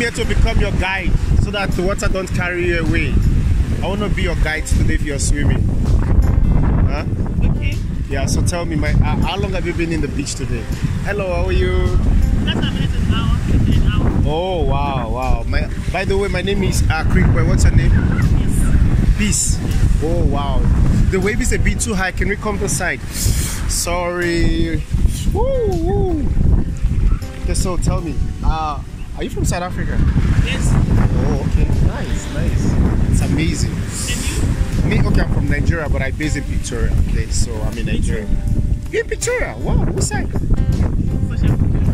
here to become your guide so that the water don't carry you away. I want to be your guide today if you're swimming. Huh? Okay. Yeah, so tell me, my uh, how long have you been in the beach today? Hello, how are you? That's a minute an hour. Oh, wow, wow. My, by the way, my name is uh, Creek Boi. What's your name? Yes. Peace. Oh, wow. The wave is a bit too high. Can we come to the side? Sorry. Woo, woo. Okay, so tell me, uh, are you from South Africa? Yes. Oh, okay. Nice, nice. It's amazing. And you? Me, okay, I'm from Nigeria, but I based in Victoria. Okay, so I'm in Nigeria. You're in Victoria? Wow? For sure.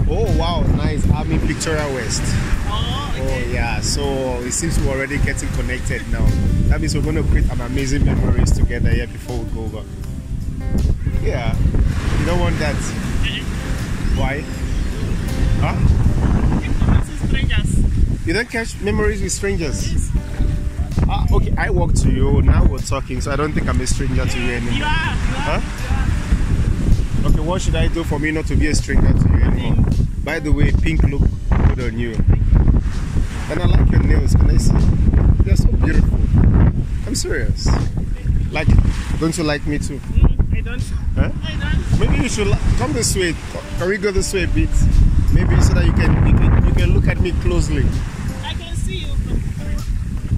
Oh, wow, nice. I'm in Victoria West. Oh, Oh, yeah. So it seems we're already getting connected now. That means we're going to create an amazing memories together here before we go over. Yeah. You don't want that. Why? Huh? Strangers. You don't catch memories with strangers? Yes. Ah, okay, I walk to you. Now we're talking, so I don't think I'm a stranger to you You anymore. are. You are. Huh? Okay, what should I do for me not to be a stranger to you anymore? By the way, pink look good on you. And I like your nails. Can I see? They're so beautiful. I'm serious. Like, don't you like me too? Mm, I don't. Huh? I don't. Maybe you should come this way. Can we go this way a bit? Maybe so that you can you can, you can look at me closely. I can see you from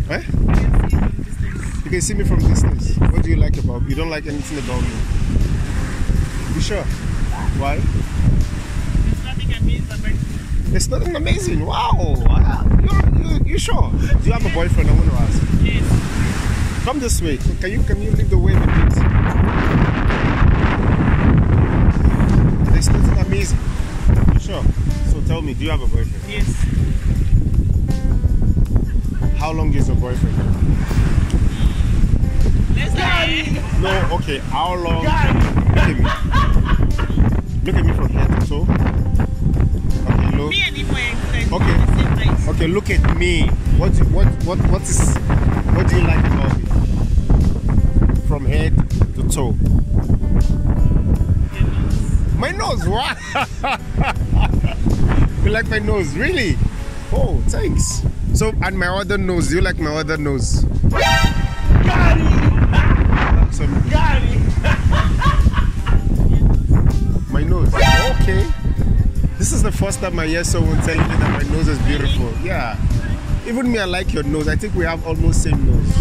Huh? I can see you from distance. You can see me from distance. What do you like about me? You don't like anything about me. You sure? Why? There's nothing amazing about you. It's nothing amazing. Wow. Wow. You're, you you sure? Do you have a boyfriend? I want to ask. Yes. Come this way. Can you can you leave the way a bit? There's nothing amazing. You sure? So tell me, do you have a boyfriend? Yes. How long is your boyfriend? Let's say. No, okay. How long? Look at me. Look at me from head to toe. Okay, look. Me and him were. Okay. At the same place. Okay, look at me. What do, what what what is what do you like about me? From head to toe. My nose, what? you like my nose, really? Oh, thanks. So, and my other nose, you like my other nose? So, my nose. Okay. This is the first time I hear someone telling me that my nose is beautiful. Yeah. Even me, I like your nose. I think we have almost same nose.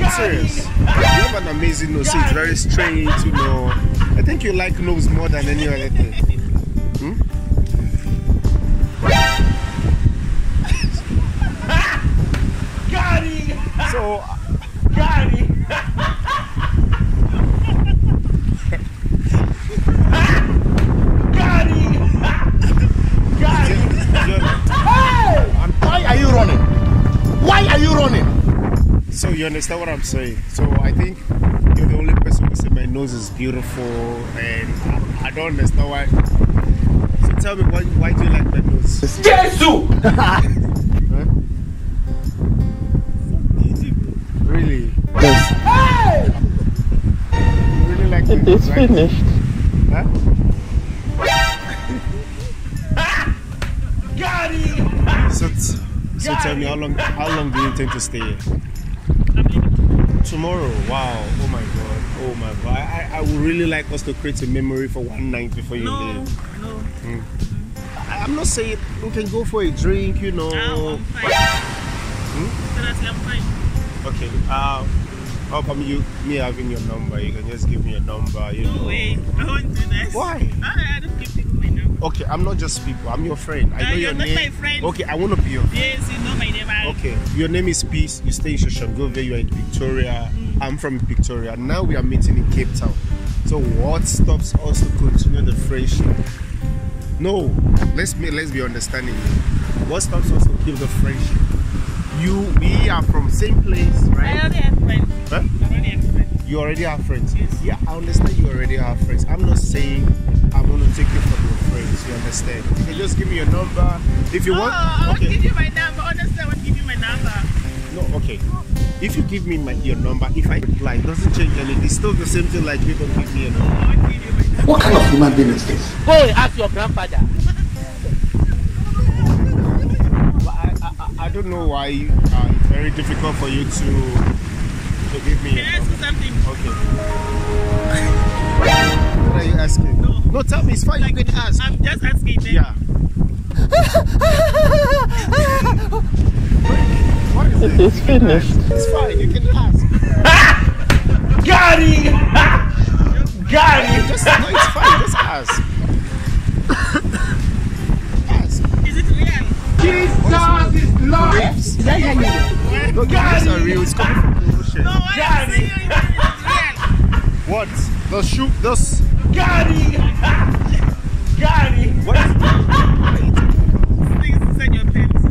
I'm serious. You have an amazing nose. It's very straight, you know. I think you like nose more than any other thing. You understand what I'm saying? So I think you're the only person who said my nose is beautiful, and I, I don't understand why. So tell me, why, why do you like my nose? Huh? Really? You really like It nose, right? finished. Huh? So, t- so tell me how long how long do you intend to stay here? Tomorrow. Wow. Oh my god. Oh my god. I, I would really like us to create a memory for one night before you No. leave. No. I, I'm not saying we can go for a drink, you know. Oh, I'm fine. Hmm? Honestly, I'm fine. Okay. Uh, how come you me having your number? You can just give me a number, you know. No way. I won't do that. Why? I, I don't give people my number. Okay, I'm not just people. I'm your friend. I Uh, know you're your name. my friend. Okay, I want to be your friend. Yes, you know my name. I, Okay, your name is Peace. You stay in Soshanguve. You are in Victoria. I'm from Victoria. Now we are meeting in Cape Town. So what stops us to continue the friendship? No, let's be let's be understanding. What stops us to keep the friendship? You, we are from same place, right? I already have friends. Huh? I already have friends. You already have friends. Yes. Yeah, I understand. You already have friends. I'm not saying I want to take you from your friends. You understand? You can just give me your number if you oh, want. I won't Okay. give you my number. Honestly, I won't give you my number. No, okay. If you give me my, your number, if I reply, it doesn't change anything. It's still the same thing like you don't give me a number. Give you my number. What kind of human being is this? Go and ask your grandfather. I, I, I- don't know why uh, it's very difficult for you to to give me. Can I ask you something? Okay. what are you asking? No. No, tell me. It's fine. you can ask. I'm just asking them. Yeah. what is it? It's finished. It's fine. You can ask. Got him! Got him! Just no, it's fine. Just ask. ask. Is it real? Jesus is Lord! No, these are real. It's coming from the ocean. No, what Got I'm saying is it What? Those shoe? Those? Got him! Got him! What is it? real. Things inside your pants.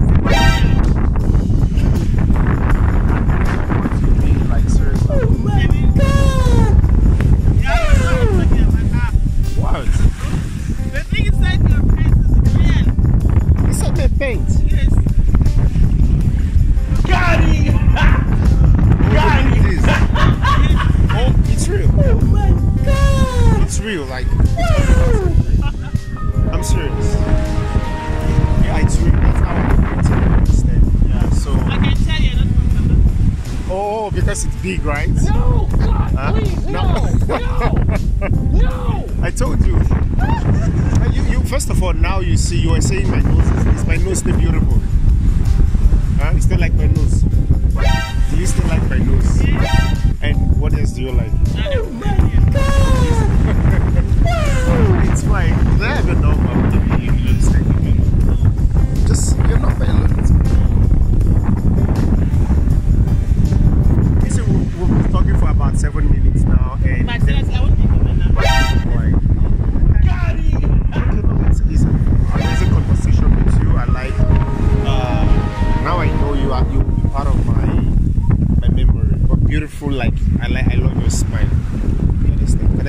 Because it's big, right? No! God, Huh? please! No. No! No! I told you. You. You first of all, now you see. You are saying my nose is, is my nose still beautiful? Huh? You still like my nose? Do you still like my nose? And what else do you like?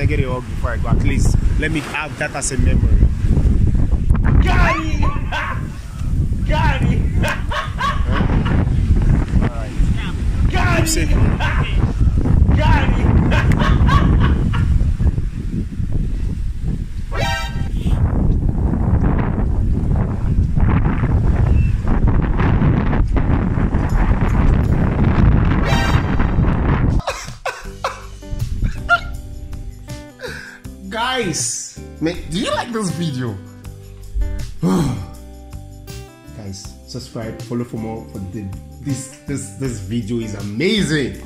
I get a hug before I go? At least let me have that as a memory. Got him! Got him! All right. Got Keep Got him! Guys man, do you like this video? Guys subscribe follow for more for the, this this this video is amazing